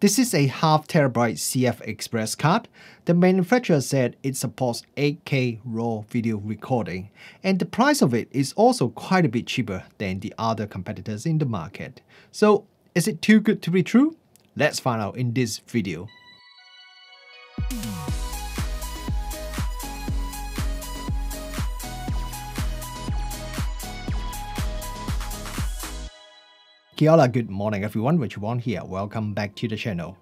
This is a half terabyte CF Express card. The manufacturer said it supports 8K RAW video recording, and the price of it is also quite a bit cheaper than the other competitors in the market. So, is it too good to be true? Let's find out in this video. Kia good morning everyone, Richard here. Welcome back to the channel.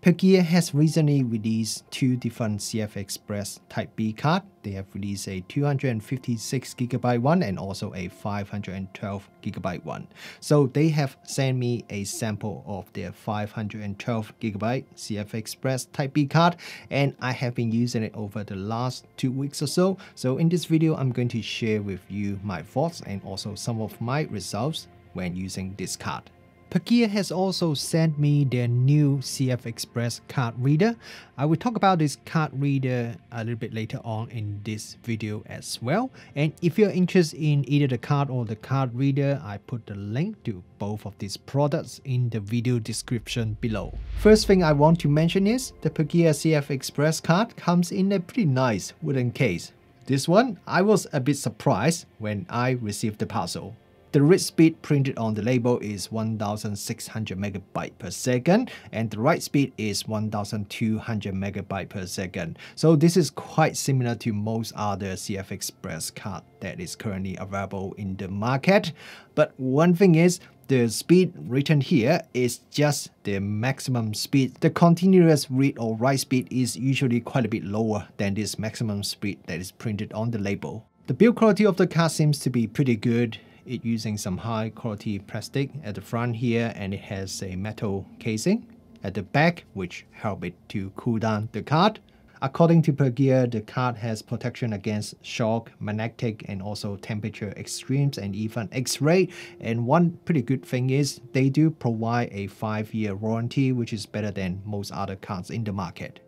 Pergear has recently released two different CF Express Type B card. They have released a 256GB one and also a 512GB one. So they have sent me a sample of their 512GB CF Express Type B card and I have been using it over the last two weeks or so. So in this video, I'm going to share with you my thoughts and also some of my results when using this card. Pergear has also sent me their new CF Express card reader. I will talk about this card reader a little bit later on in this video as well. And if you're interested in either the card or the card reader, I put the link to both of these products in the video description below. First thing I want to mention is the Pergear CF Express card comes in a pretty nice wooden case. This one, I was a bit surprised when I received the parcel. The read speed printed on the label is 1600 megabyte per second and the write speed is 1200 megabyte per second. So this is quite similar to most other CF Express card that is currently available in the market. But one thing is the speed written here is just the maximum speed. The continuous read or write speed is usually quite a bit lower than this maximum speed that is printed on the label. The build quality of the card seems to be pretty good it using some high quality plastic at the front here and it has a metal casing at the back which help it to cool down the card. According to Pergear, the card has protection against shock, magnetic, and also temperature extremes and even X-ray. And one pretty good thing is they do provide a 5-year warranty, which is better than most other cards in the market.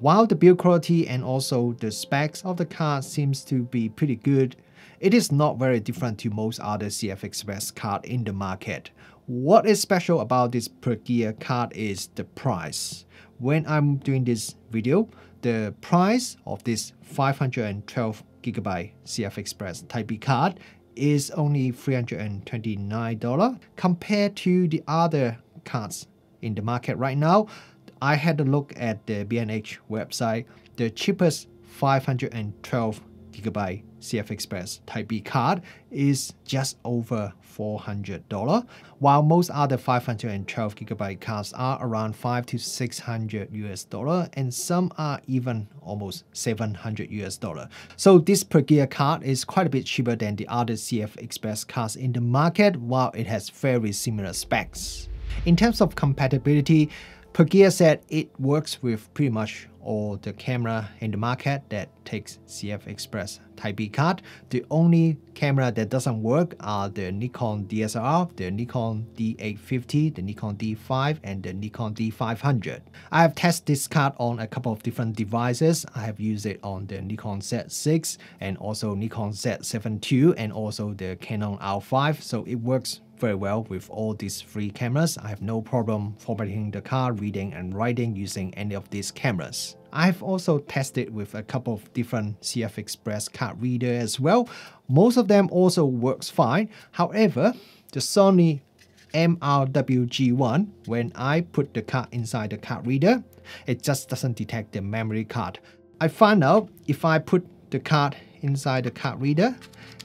While the build quality and also the specs of the card seems to be pretty good, it is not very different to most other CF Express card in the market. What is special about this Pergear card is the price. When I'm doing this video, the price of this 512GB CF Express Type B card is only $329 compared to the other cards in the market right now. I had a look at the B&H website. The cheapest 512 gigabyte CF Express Type B card is just over $400, while most other 512 gigabyte cards are around 5 to 600 US dollar and some are even almost 700 US dollar. So this Pergear card is quite a bit cheaper than the other CF Express cards in the market while it has very similar specs. In terms of compatibility, Pergear said it works with pretty much all the camera in the market that takes CF Express Type B card. The only camera that doesn't work are the Nikon DSLR, the Nikon D850, the Nikon D5, and the Nikon D500. I have tested this card on a couple of different devices. I have used it on the Nikon Z6 and also Nikon Z7 II and also the Canon R5, so it works very well with all these three cameras. I have no problem formatting the card, reading and writing using any of these cameras. I've also tested with a couple of different CF Express card reader as well. Most of them also works fine. However, the Sony MRWG1, when I put the card inside the card reader, it just doesn't detect the memory card. I found out if I put the card inside the card reader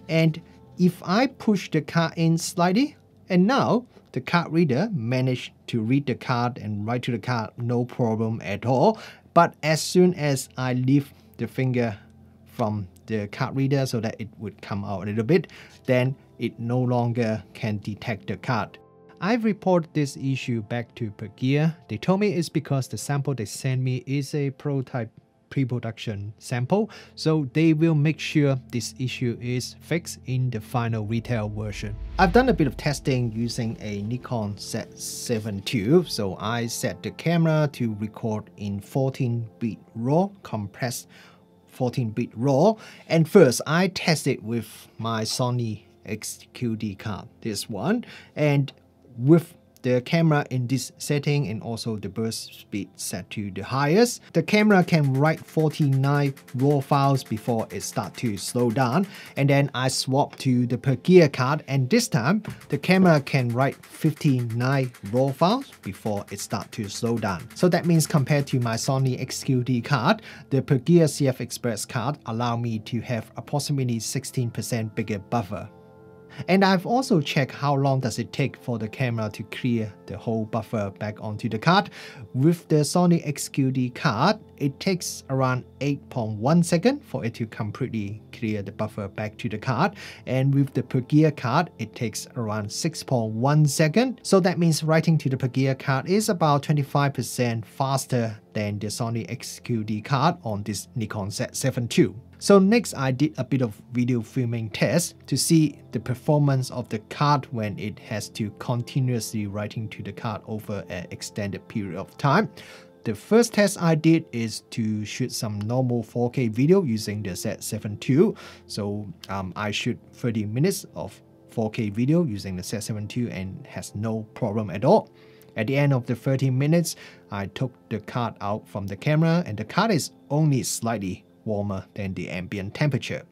and if I push the card in slightly, and now the card reader managed to read the card and write to the card no problem at all. But as soon as I lift the finger from the card reader so that it would come out a little bit, then it no longer can detect the card. I've reported this issue back to Pergear. They told me it's because the sample they sent me is a prototype pre-production sample, so they will make sure this issue is fixed in the final retail version. I've done a bit of testing using a Nikon Z7 II, so I set the camera to record in 14-bit RAW, compressed 14-bit RAW, and first I tested with my Sony XQD card, this one, and with the camera in this setting and also the burst speed set to the highest. The camera can write 49 raw files before it start to slow down and then I swap to the PerGear card and this time the camera can write 59 raw files before it start to slow down. So that means compared to my Sony XQD card, the PerGear CF Express card allow me to have approximately 16% bigger buffer. And I've also checked how long does it take for the camera to clear the whole buffer back onto the card. With the Sony XQD card, it takes around 8.1 second for it to completely clear the buffer back to the card. And with the PerGear card, it takes around 6.1 second. So that means writing to the PerGear card is about 25% faster than the Sony XQD card on this Nikon Z7 II. So next I did a bit of video filming test to see the performance of the card when it has to continuously writing to the card over an extended period of time. The first test I did is to shoot some normal 4K video using the Z7 II. So um, I shoot 30 minutes of 4K video using the Z7 II and has no problem at all. At the end of the 30 minutes, I took the card out from the camera and the card is only slightly warmer than the ambient temperature.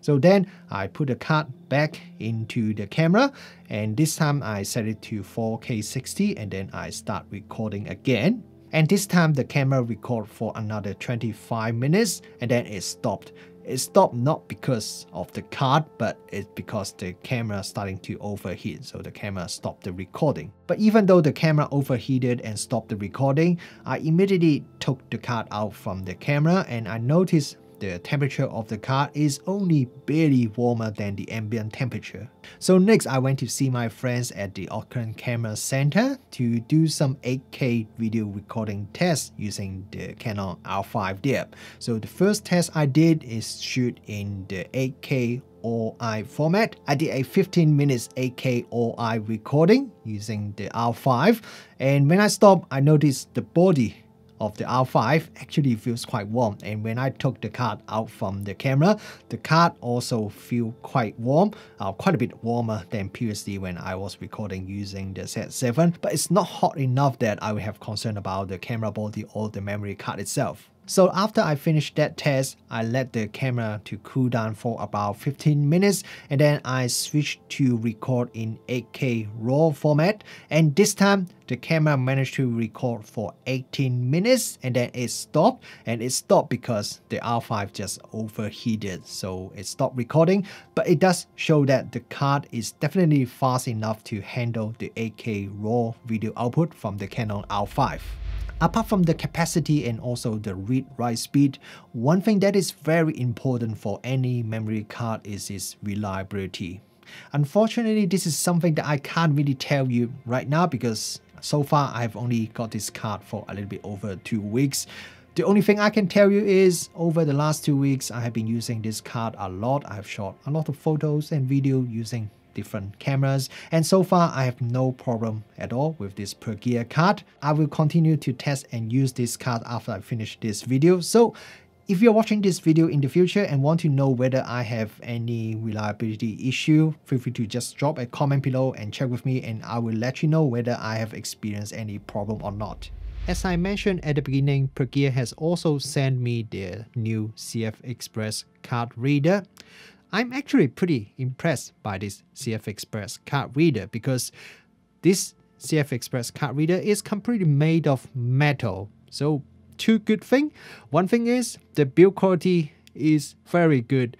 So then I put the card back into the camera and this time I set it to 4K 60 and then I start recording again. And this time the camera record for another 25 minutes and then it stopped. It stopped not because of the card, but it's because the camera starting to overheat, so the camera stopped the recording. But even though the camera overheated and stopped the recording, I immediately took the card out from the camera and I noticed the temperature of the car is only barely warmer than the ambient temperature. So next I went to see my friends at the Auckland Camera Center to do some 8K video recording tests using the Canon R5 there. So the first test I did is shoot in the 8K ALL-I format. I did a 15 minutes 8K ALL-I recording using the R5 and when I stopped I noticed the body of the R5 actually feels quite warm and when I took the card out from the camera, the card also feel quite warm, uh, quite a bit warmer than previously when I was recording using the Z7, but it's not hot enough that I would have concern about the camera body or the memory card itself. So after I finished that test, I let the camera to cool down for about 15 minutes and then I switched to record in 8K RAW format. And this time the camera managed to record for 18 minutes and then it stopped. And it stopped because the R5 just overheated. So it stopped recording but it does show that the card is definitely fast enough to handle the 8K RAW video output from the Canon R5. Apart from the capacity and also the read-write speed, one thing that is very important for any memory card is its reliability. Unfortunately, this is something that I can't really tell you right now because so far I've only got this card for a little bit over two weeks. The only thing I can tell you is over the last two weeks I have been using this card a lot. I've shot a lot of photos and video using different cameras and so far I have no problem at all with this PerGear card. I will continue to test and use this card after I finish this video. So if you're watching this video in the future and want to know whether I have any reliability issue, feel free to just drop a comment below and check with me and I will let you know whether I have experienced any problem or not. As I mentioned at the beginning, PerGear has also sent me their new CF Express card reader. I'm actually pretty impressed by this CF Express card reader because this CF Express card reader is completely made of metal. So two good thing. One thing is the build quality is very good.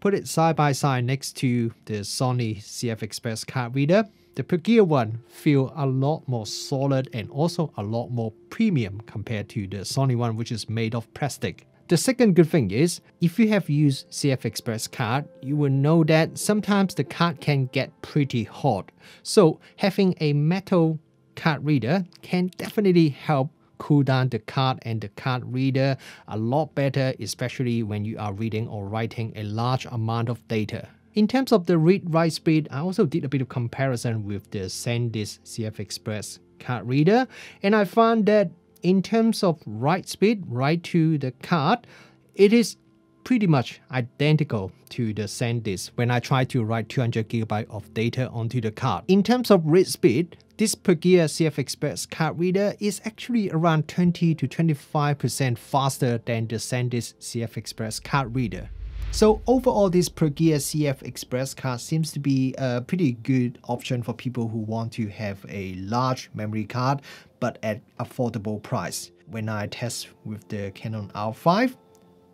Put it side by side next to the Sony CF Express card reader. The PerGear one feel a lot more solid and also a lot more premium compared to the Sony one which is made of plastic. The second good thing is, if you have used CF Express card, you will know that sometimes the card can get pretty hot. So having a metal card reader can definitely help cool down the card and the card reader a lot better, especially when you are reading or writing a large amount of data. In terms of the read-write speed, I also did a bit of comparison with the SanDisk CF Express card reader, and I found that in terms of write speed, write to the card, it is pretty much identical to the SanDisk when I try to write 200 GB of data onto the card. In terms of read speed, this Pergear CF Express card reader is actually around 20 to 25% faster than the SanDisk CF Express card reader. So overall, this Pergear CF Express card seems to be a pretty good option for people who want to have a large memory card but at affordable price. When I test with the Canon R5,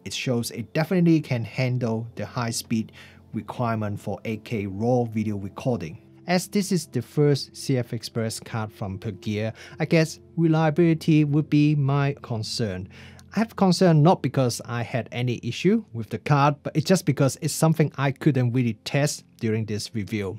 it shows it definitely can handle the high speed requirement for 8K RAW video recording. As this is the first CF Express card from Pergear, I guess reliability would be my concern. I have concern not because I had any issue with the card, but it's just because it's something I couldn't really test during this review.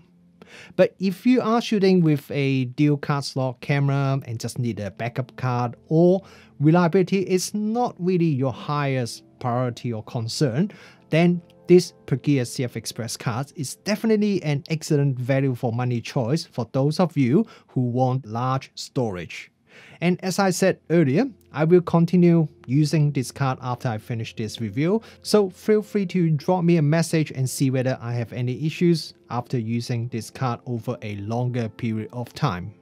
But if you are shooting with a dual card slot camera and just need a backup card or reliability is not really your highest priority or concern, then this Pergear CF Express card is definitely an excellent value for money choice for those of you who want large storage. And as I said earlier, I will continue using this card after I finish this review, so feel free to drop me a message and see whether I have any issues after using this card over a longer period of time.